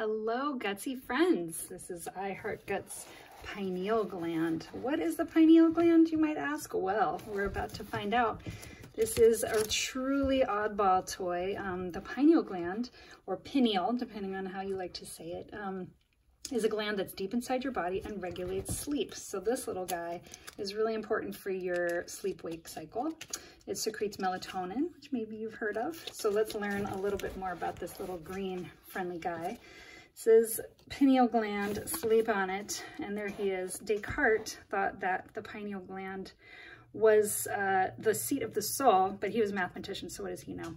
Hello, gutsy friends. This is I Heart Guts pineal gland. What is the pineal gland, you might ask? Well, we're about to find out. This is a truly oddball toy. Um, the pineal gland, or pineal, depending on how you like to say it, um, is a gland that's deep inside your body and regulates sleep. So this little guy is really important for your sleep-wake cycle. It secretes melatonin, which maybe you've heard of. So let's learn a little bit more about this little green friendly guy says pineal gland, sleep on it, and there he is. Descartes thought that the pineal gland was uh, the seat of the soul, but he was a mathematician, so what does he know?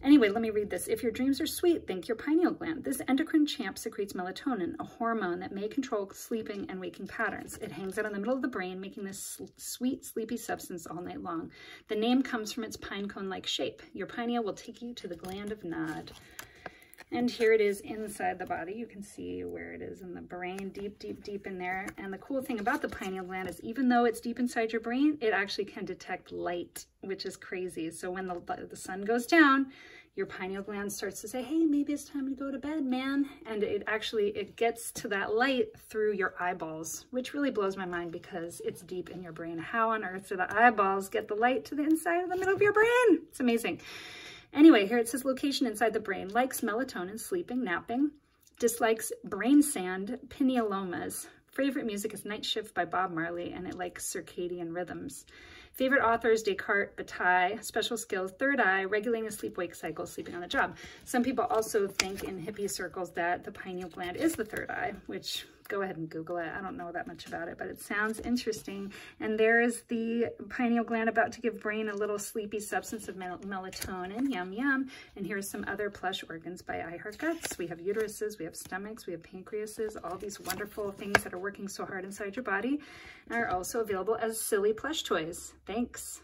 Anyway, let me read this. If your dreams are sweet, think your pineal gland. This endocrine champ secretes melatonin, a hormone that may control sleeping and waking patterns. It hangs out in the middle of the brain, making this sweet, sleepy substance all night long. The name comes from its pine cone-like shape. Your pineal will take you to the gland of Nod. And here it is inside the body. You can see where it is in the brain, deep, deep, deep in there. And the cool thing about the pineal gland is even though it's deep inside your brain, it actually can detect light, which is crazy. So when the, the sun goes down, your pineal gland starts to say, hey, maybe it's time to go to bed, man. And it actually, it gets to that light through your eyeballs, which really blows my mind because it's deep in your brain. How on earth do the eyeballs get the light to the inside of the middle of your brain? It's amazing. Anyway, here it says location inside the brain, likes melatonin, sleeping, napping, dislikes brain sand, pinealomas. Favorite music is Night Shift by Bob Marley, and it likes circadian rhythms. Favorite authors, Descartes, Bataille, special skills, third eye, regulating the sleep-wake cycle, sleeping on the job. Some people also think in hippie circles that the pineal gland is the third eye, which go ahead and Google it. I don't know that much about it, but it sounds interesting. And there is the pineal gland about to give brain a little sleepy substance of mel melatonin, yum, yum. And here's some other plush organs by I Heart Guts. We have uteruses, we have stomachs, we have pancreases, all these wonderful things that are working so hard inside your body are also available as silly plush toys. Thanks.